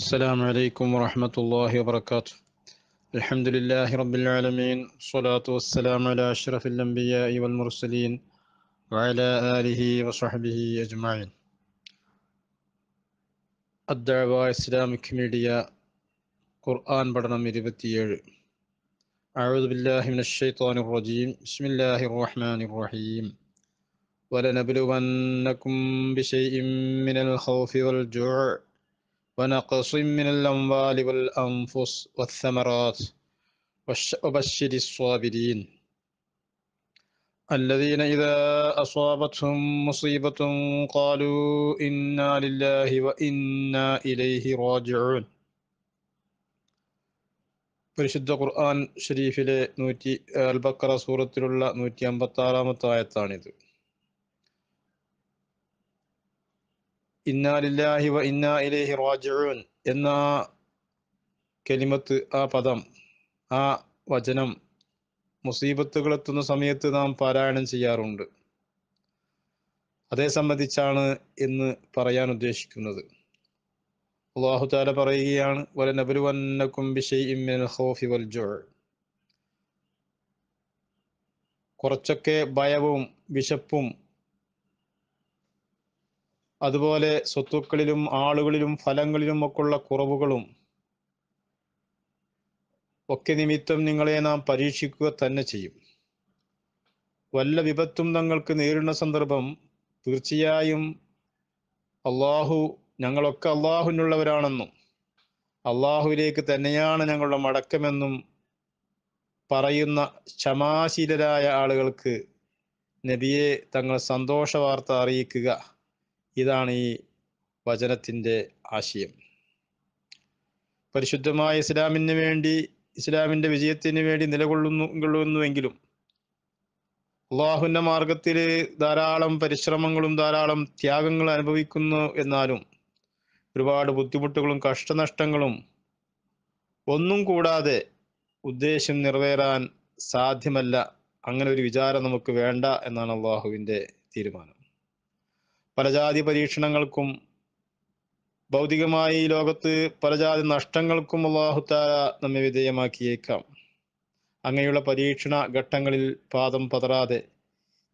السلام عليكم ورحمة الله وبركاته. الحمد لله رب العالمين الصلاة والسلام على أشرف الأنبياء والمرسلين وعلى آله وصحبه أجمعين. الدعوة إسلامك ميديا قرآن بدنم 27 أعوذ بالله من الشيطان الرجيم. بسم الله الرحمن الرحيم. ولنبلونكم بشيء من الخوف والجوع. ونقص من الأموال والأنفس والثمرات والش- وبشر الصابرين الذين إذا أصابتهم مصيبة قالوا إنا لله وإنا إليه راجعون പരിശുദ്ധ ഖുർആൻ ഷരീഫിലെ നൂറ്റി അൽ ബക്കറ സൂറത്തിലുള്ള നൂറ്റി അമ്പത്തി ആറാമത്തെ ആയത്താണിത് ഇന്നാലില്ലാഹി വ ഇന്നാ ഇലൈഹി റാജിഊൻ എന്ന കെലിമത്ത് ആ പദം ആ വചനം മുസീബത്തുകൾ എത്തുന്ന സമയത്ത് നാം പാരായണം ചെയ്യാറുണ്ട്. അതേ സംബന്ധിച്ചാണ് എന്ന് പറയാൻ ഉദ്ദേശിക്കുന്നത്. അള്ളാഹു താല പറയുകയാണ് ഖൗഫി വൽ കുറച്ചൊക്കെ ഭയവും വിശപ്പും അതുപോലെ സ്വത്തുക്കളിലും ആളുകളിലും ഫലങ്ങളിലും ഒക്കെയുള്ള കുറവുകളും ഒക്കെ നിമിത്തം നിങ്ങളെ നാം പരീക്ഷിക്കുക തന്നെ ചെയ്യും. വല്ല വിപത്തും തങ്ങൾക്ക് നേരിടുന്ന സന്ദർഭം തീർച്ചയായും അള്ളാഹു ഞങ്ങളൊക്കെ അള്ളാഹുവിനുള്ളവരാണെന്നും അള്ളാഹുവിലേക്ക് തന്നെയാണ് ഞങ്ങളുടെ മടക്കമെന്നും പറയുന്ന ക്ഷമാശീലരായ ആളുകൾക്ക് നബിയെ തങ്ങൾ സന്തോഷ വാർത്ത അറിയിക്കുക. ഇതാണ് ഈ വചനത്തിന്റെ ആശയം. പരിശുദ്ധമായ ഇസ്ലാമിന് വേണ്ടി ഇസ്ലാമിന്റെ വിജയത്തിന് വേണ്ടി നിലകൊള്ളുന്നു കൊള്ളുന്നുവെങ്കിലും അള്ളാഹുവിന്റെ മാർഗത്തിൽ ധാരാളം പരിശ്രമങ്ങളും ധാരാളം ത്യാഗങ്ങൾ അനുഭവിക്കുന്നു എന്നാലും ഒരുപാട് ബുദ്ധിമുട്ടുകളും കഷ്ടനഷ്ടങ്ങളും ഒന്നും കൂടാതെ ഉദ്ദേശം നിറവേറാൻ സാധ്യമല്ല. അങ്ങനെ ഒരു വിചാരം നമുക്ക് വേണ്ട എന്നാണ് അള്ളാഹുവിന്റെ തീരുമാനം. പലജാതി പരീക്ഷണങ്ങൾക്കും ഭൗതികമായി ലോകത്ത് പലജാതി നഷ്ടങ്ങൾക്കും അള്ളാഹുത്താല നമ്മെ വിധേയമാക്കിയേക്കാം. അങ്ങനെയുള്ള പരീക്ഷണ ഘട്ടങ്ങളിൽ പാദം പതറാതെ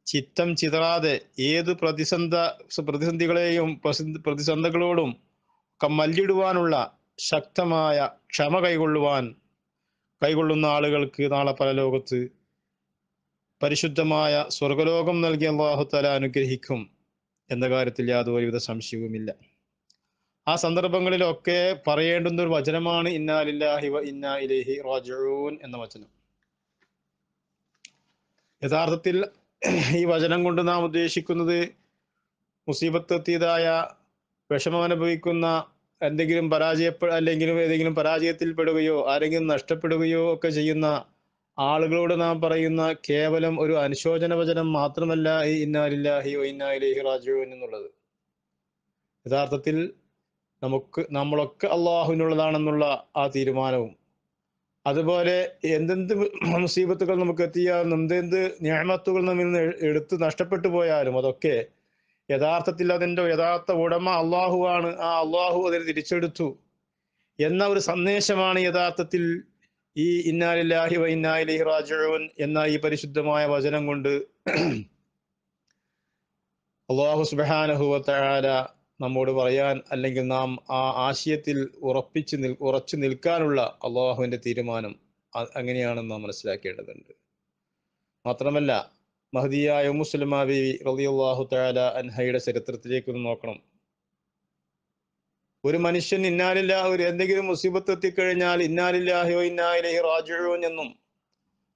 ചിത്തം ചിതറാതെ ഏത് പ്രതിസന്ധ പ്രതിസന്ധികളെയും പ്രതിസന്ധികളോടും ഒക്കെ മല്ലിടുവാനുള്ള ശക്തമായ ക്ഷമ കൈകൊള്ളുവാൻ കൈകൊള്ളുന്ന ആളുകൾക്ക് നാളെ പല ലോകത്ത് പരിശുദ്ധമായ സ്വർഗലോകം നൽകി അള്ളാഹുത്തല അനുഗ്രഹിക്കും. എന്ന കാര്യത്തിൽ യാതൊരുവിധ സംശയവുമില്ല. ആ സന്ദർഭങ്ങളിലൊക്കെ പറയേണ്ടുന്ന ഒരു വചനമാണ് ഇന്നാലില്ലാഹി വ ഇന്നാ ഇലൈഹി റാജിഊൻ എന്ന വചനം. യഥാർത്ഥത്തിൽ ഈ വചനം കൊണ്ട് നാം ഉദ്ദേശിക്കുന്നത് മുസീബത്ത് എത്തിയതായ വിഷമം അനുഭവിക്കുന്ന എന്തെങ്കിലും പരാജയപ്പെ അല്ലെങ്കിലും ഏതെങ്കിലും പരാജയത്തിൽ പെടുകയോ ആരെങ്കിലും നഷ്ടപ്പെടുകയോ ഒക്കെ ചെയ്യുന്ന ആളുകളോട് നാം പറയുന്ന കേവലം ഒരു അനുശോചന വചനം മാത്രമല്ല ഈ വ ഇന്നാ ഇലൈഹി റാജിഊൻ എന്നുള്ളത്. യഥാർത്ഥത്തിൽ നമുക്ക് നമ്മളൊക്കെ അള്ളാഹുവിനുള്ളതാണെന്നുള്ള ആ തീരുമാനവും. അതുപോലെ എന്തെന്ത് മുസീബത്തുകൾ നമുക്ക് എത്തിയാലും എന്തെന്ത് ഞാമത്തുകൾ നമ്മിൽ നിന്ന് എടുത്ത് നഷ്ടപ്പെട്ടു പോയാലും അതൊക്കെ യഥാർത്ഥത്തിൽ അതിന്റെ യഥാർത്ഥ ഉടമ അള്ളാഹുവാണ്. ആ അള്ളാഹു അതിനെ തിരിച്ചെടുത്തു. എന്ന ഒരു സന്ദേശമാണ് യഥാർത്ഥത്തിൽ ഈ ഇന്നാലില്ലാഹി വ ഇന്നാലിഹി റാജിഊൻ എന്ന ഈ പരിശുദ്ധമായ വചനം കൊണ്ട് അള്ളാഹു തആല നമ്മോട് പറയാൻ അല്ലെങ്കിൽ നാം ആ ആശയത്തിൽ ഉറപ്പിച്ച് നിൽ ഉറച്ചു നിൽക്കാനുള്ള അള്ളാഹുവിന്റെ തീരുമാനം അങ്ങനെയാണെന്ന് നാം മനസ്സിലാക്കേണ്ടതുണ്ട്. മാത്രമല്ല മഹദിയായ മുസ്ലിമാ ബീവി റളിയല്ലാഹു തആല അൻഹയുടെ ചരിത്രത്തിലേക്ക് ഒന്ന് നോക്കണം. ഒരു മനുഷ്യൻ ഇന്നാലില്ല ഒരു എന്തെങ്കിലും മുസീബത്ത് എത്തിക്കഴിഞ്ഞാൽ ഇന്നാലില്ലാഹി വ ഇന്നാ ഇലൈഹി റാജിഊൻ എന്നും.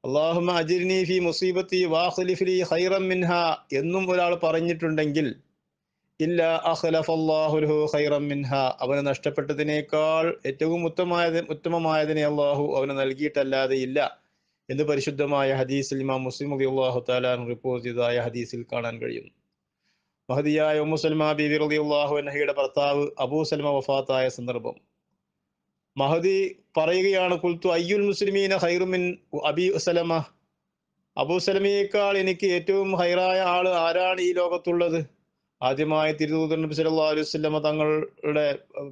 അള്ളാഹു അജിർനി ഫി മുസീബത്തി വാഖ്ലിഫ് ഹൈറം മിൻഹ എന്നും ഒരാൾ പറഞ്ഞിട്ടുണ്ടെങ്കിൽ ഇല്ല അഹ്ലഫ് ലഹു ഖൈറൻ മിൻഹ അവന് നഷ്ടപ്പെട്ടതിനേക്കാൾ ഏറ്റവും ഉത്തമമായത് ഉത്തമമായതിനെ അള്ളാഹു അവന് നൽകിയിട്ടല്ലാതെ ഇല്ല. എന്ന് പരിശുദ്ധമായ ഹദീസിൽ ഇമാം മുസ്ലിം അലി അള്ളാഹു താലാൻ റിപ്പോർട്ട് ചെയ്തതായ ഹദീസിൽ കാണാൻ കഴിയുന്നു. മഹദിയായ ഉമ്മു സൽമ ബീവി റളിയല്ലാഹു അൻഹയുടെ ഭർത്താവ് അബൂ സൽമ വഫാത്തായ സന്ദർഭം. മഹദി പറയുകയാണ് കുൽത്തു അയ്യുൽ മുസ്ലിമീന ഹൈറുമിൻ അബി സലമ. അബൂ സലമയേക്കാൾ എനിക്ക് ഏറ്റവും ഹൈറായ ആൾ ആരാണ് ഈ ലോകത്തുള്ളത്? ആദ്യമായി തിരുദൂതൻ നബി സല്ലല്ലാഹു അലൈഹി വസല്ലമ തങ്ങളുടെ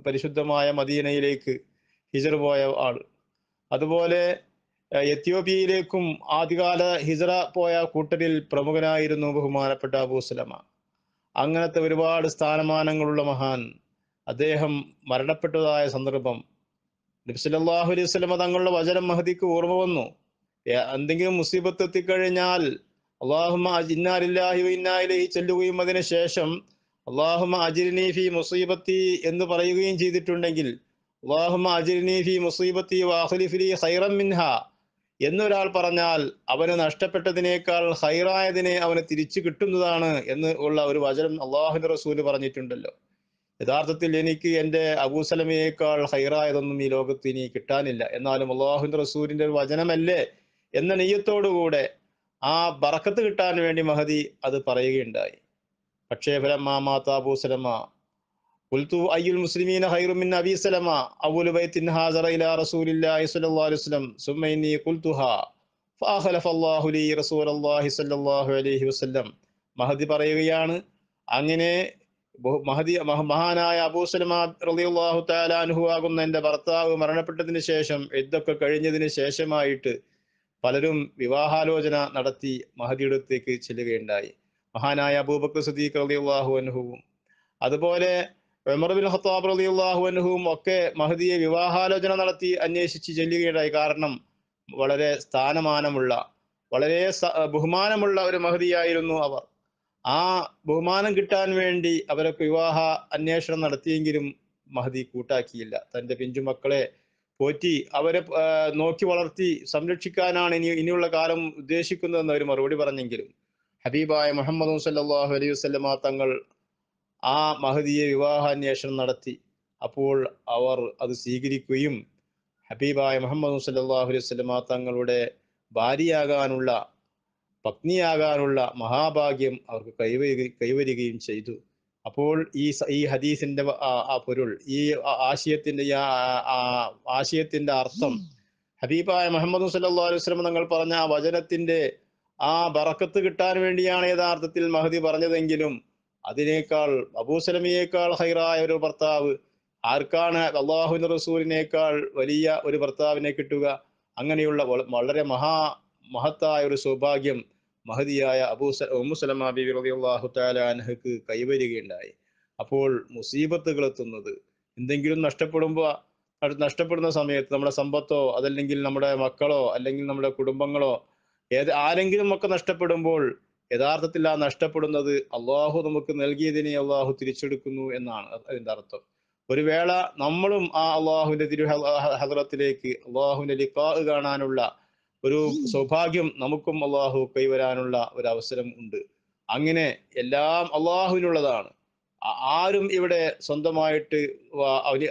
പരിശുദ്ധമായ മദീനയിലേക്ക് ഹിജർ പോയ ആൾ. അതുപോലെ എത്യോപ്യയിലേക്കും ആദ്യകാല ഹിജറ പോയ കൂട്ടരിൽ പ്രമുഖനായിരുന്നു ബഹുമാനപ്പെട്ട അബൂസലമ അങ്ങനത്തെ ഒരുപാട് സ്ഥാനമാനങ്ങളുള്ള മഹാൻ. അദ്ദേഹം മരണപ്പെട്ടതായ സന്ദർഭം. നബി സല്ലല്ലാഹു അലൈഹി സ്വലമ തങ്ങളുടെ വചനം മഹദിക്ക് ഓർമ്മ വന്നു. എന്തെങ്കിലും മുസീബത്ത് എത്തിക്കഴിഞ്ഞാൽ അള്ളാഹുമ ഇന്നായിലേഹി ചെല്ലുകയും അതിന് ശേഷം അള്ളാഹുമ അജിരിനി ഫി മുസീബത്തി എന്ന് പറയുകയും ചെയ്തിട്ടുണ്ടെങ്കിൽ അള്ളാഹുമ അജിരിനി ഫി മുസീബത്തി വാഹുലിഫിലി ഹൈറം മിൻഹ എന്നൊരാൾ പറഞ്ഞാൽ അവന് നഷ്ടപ്പെട്ടതിനേക്കാൾ ഹൈറായതിനെ അവന് തിരിച്ചു കിട്ടുന്നതാണ് എന്ന് ഉള്ള ഒരു വചനം അള്ളാഹുബി റസൂൽ പറഞ്ഞിട്ടുണ്ടല്ലോ. യഥാർത്ഥത്തിൽ എനിക്ക് എന്റെ അബൂസലമയേക്കാൾ ഹൈറായതൊന്നും ഈ ലോകത്ത് ഇനി കിട്ടാനില്ല. എന്നാലും അള്ളാഹുബിൻ റസൂലിന്റെ ഒരു വചനമല്ലേ എന്ന നെയ്യത്തോടുകൂടെ ആ ബറക്കത്ത് കിട്ടാൻ വേണ്ടി മഹദി അത് പറയുകയുണ്ടായി. പക്ഷേ ഫലം മാമാ താബൂസലമ കുൽത്തു അയ്യുൽ മുസ്ലിമീന ഹൈറുമിൻ അബി സലമ അവലു ബൈത്തിൻ ഹാസറ ഇല റസൂലില്ലാഹി സ്വല്ലല്ലാഹു അലൈഹി വസല്ലം സുമ്മ ഇന്നി ഖുൽതുഹ ഫഅഖലഫ റസൂലല്ലാഹി സ്വല്ലല്ലാഹു അലൈഹി വസല്ലം മഹദി പറയുകയാണ് അങ്ങനെ മഹദി മഹാനായ അബൂ സലമ റളിയല്ലാഹു തആല അൻഹു ആകുന്ന എന്റെ ഭർത്താവ് മരണപ്പെട്ടതിന് ശേഷം ഇതൊക്കെ കഴിഞ്ഞതിന് ശേഷമായിട്ട് പലരും വിവാഹാലോചന നടത്തി മഹദിയുടെ ചെല്ലുകയുണ്ടായി. മഹാനായ അബൂബക്കർ സദീഖ് റളിയല്ലാഹു അനുഹുവും അതുപോലെ ഉമർ ബിൻ ഹത്താബ് റളിയല്ലാഹു അള്ളാഹുവിനും ഒക്കെ മഹദിയെ വിവാഹാലോചന നടത്തി അന്വേഷിച്ച് ചെല്ലുകയുണ്ടായി. കാരണം വളരെ സ്ഥാനമാനമുള്ള വളരെ ബഹുമാനമുള്ള ഒരു മഹദിയായിരുന്നു അവർ. ആ ബഹുമാനം കിട്ടാൻ വേണ്ടി അവരൊക്കെ വിവാഹ അന്വേഷണം നടത്തിയെങ്കിലും മഹദി കൂട്ടാക്കിയില്ല. തന്റെ പിഞ്ചുമക്കളെ പോറ്റി അവരെ നോക്കി വളർത്തി സംരക്ഷിക്കാനാണ് ഇനി ഇനിയുള്ള കാലം ഉദ്ദേശിക്കുന്നതെന്ന് അവർ മറുപടി പറഞ്ഞെങ്കിലും ഹബീബായ മുഹമ്മദ് സല്ലാഹു അലൈഹി തങ്ങൾ ആ മഹദിയെ വിവാഹാന്വേഷണം നടത്തി. അപ്പോൾ അവർ അത് സ്വീകരിക്കുകയും ഹബീബായ മുഹമ്മദ് സല്ലാഹു അലൈഹി തങ്ങളുടെ ഭാര്യയാകാനുള്ള പത്നിയാകാനുള്ള മഹാഭാഗ്യം അവർക്ക് കൈവരി കൈവരികയും ചെയ്തു. അപ്പോൾ ഈ ഈ ഹദീസിന്റെ ആ- പൊരുൾ ഈ ആശയത്തിന്റെ ആശയത്തിന്റെ അർത്ഥം ഹബീബായ മുഹമ്മദ് സല്ലാ അലൈഹി വസല്ലം തങ്ങൾ പറഞ്ഞ ആ വചനത്തിന്റെ ആ ബറക്കത്ത് കിട്ടാൻ വേണ്ടിയാണ് യഥാർത്ഥത്തിൽ മഹദി പറഞ്ഞതെങ്കിലും അതിനേക്കാൾ അബൂസലമിയേക്കാൾ ഹൈറായ ഒരു ഭർത്താവ് ആർക്കാണ് അള്ളാഹു റസൂലിനേക്കാൾ വലിയ ഒരു ഭർത്താവിനെ കിട്ടുക? അങ്ങനെയുള്ള വളരെ മഹാ മഹത്തായ ഒരു സൗഭാഗ്യം മഹതിയായ അബൂസ ഉമ്മുസലമ ബിബി റളിയല്ലാഹു തആല അൻഹക്ക് കൈവരികയുണ്ടായി. അപ്പോൾ മുസീബത്തുകൾ എത്തുന്നത് എന്തെങ്കിലും നഷ്ടപ്പെടുമ്പോൾ നഷ്ടപ്പെടുന്ന സമയത്ത് നമ്മുടെ സമ്പത്തോ അതല്ലെങ്കിൽ നമ്മുടെ മക്കളോ അല്ലെങ്കിൽ നമ്മുടെ കുടുംബങ്ങളോ ഏത് ആരെങ്കിലും ഒക്കെ നഷ്ടപ്പെടുമ്പോൾ യഥാർത്ഥത്തിൽ ആ നഷ്ടപ്പെടുന്നത് അള്ളാഹു നമുക്ക് നൽകിയതിനെ അള്ളാഹു തിരിച്ചെടുക്കുന്നു എന്നാണ് അതിന്റെ അർത്ഥം. ഒരു വേള നമ്മളും ആ അള്ളാഹുവിന്റെ തിരു ഹലത്തിലേക്ക് അള്ളാഹുവിന്റെ ലിഖാ കാണാനുള്ള ഒരു സൗഭാഗ്യം നമുക്കും അള്ളാഹു കൈവരാനുള്ള ഒരു അവസരം ഉണ്ട്. അങ്ങനെ എല്ലാം അള്ളാഹുവിനുള്ളതാണ്. ആരും ഇവിടെ സ്വന്തമായിട്ട്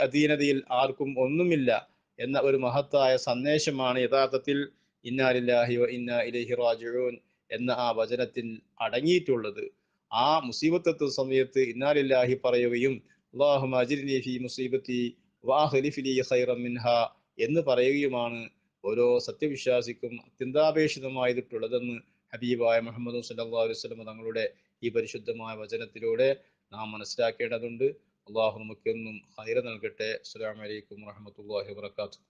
അധീനതയിൽ ആർക്കും ഒന്നുമില്ല എന്ന ഒരു മഹത്തായ സന്ദേശമാണ് യഥാർത്ഥത്തിൽ ഇന്നാലില്ലാഹി ഇന്നാ ഇലൈഹി റാജിഊൻ. എന്ന ആ വചനത്തിൽ അടങ്ങിയിട്ടുള്ളത്. ആ മുസീബത്തെത്തുന്ന സമയത്ത് ഇന്നാലില്ലാഹി പറയുകയും മുസീബത്തി എന്ന് പറയുകയുമാണ് ഓരോ സത്യവിശ്വാസിക്കും അത്യന്താപേക്ഷിതമായിട്ടുള്ളതെന്ന് ഹബീബായ മുഹമ്മദ് സല്ലാഹു വസല്ലം തങ്ങളുടെ ഈ പരിശുദ്ധമായ വചനത്തിലൂടെ നാം മനസ്സിലാക്കേണ്ടതുണ്ട്. അള്ളാഹു നമുക്കെന്നും ഹൈറ നൽകട്ടെ. അസ്സാം വലൈക്കും വാഹമത്തല്ലാഹി വബറകാതുഹു.